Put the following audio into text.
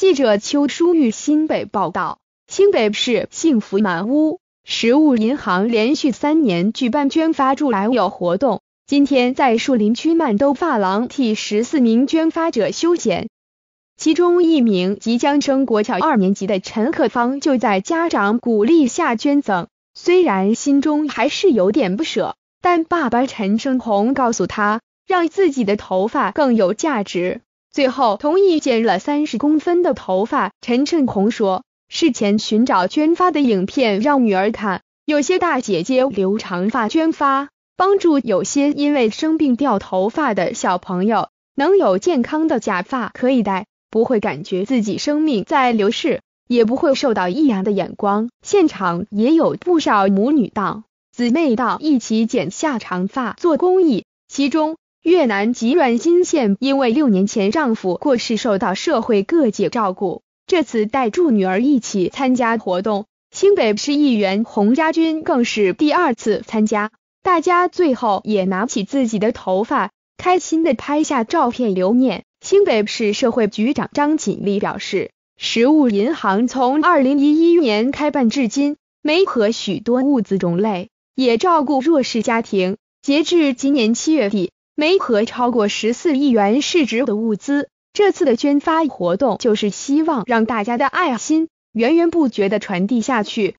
记者邱淑玉新北报道，新北市幸福满屋。食物银行连续三年举办捐发助来友活动，今天在树林区曼兜发廊替十四名捐发者修剪。其中一名即将升国小二年级的陈克芳就在家长鼓励下捐赠，虽然心中还是有点不舍，但爸爸陈生红告诉他，让自己的头发更有价值，最后同意剪了三十公分的头发。陈胜红说，事前寻找捐发的影片让女儿看，有些大姐姐留长发捐发，帮助有些因为生病掉头发的小朋友能有健康的假发可以戴。不会感觉自己生命在流逝，也不会受到异样的眼光。现场也有不少母女档、姊妹档一起剪下长发做公益。其中，越南吉阮金县因为六年前丈夫过世，受到社会各界照顾，这次带住女儿一起参加活动。新北市议员洪家军更是第二次参加，大家最后也拿起自己的头发，开心的拍下照片留念。新北市社会局长张锦丽表示，食物银行从二零一一年开办至今，媒合许多物资种类，也照顾弱势家庭。截至今年七月底，没和超过十四亿元市值的物资。这次的捐发活动，就是希望让大家的爱心源源不绝的传递下去。